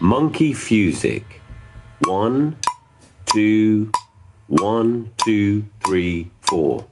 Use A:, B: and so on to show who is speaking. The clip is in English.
A: Monkey Fusic. One, two, one, two, three, four.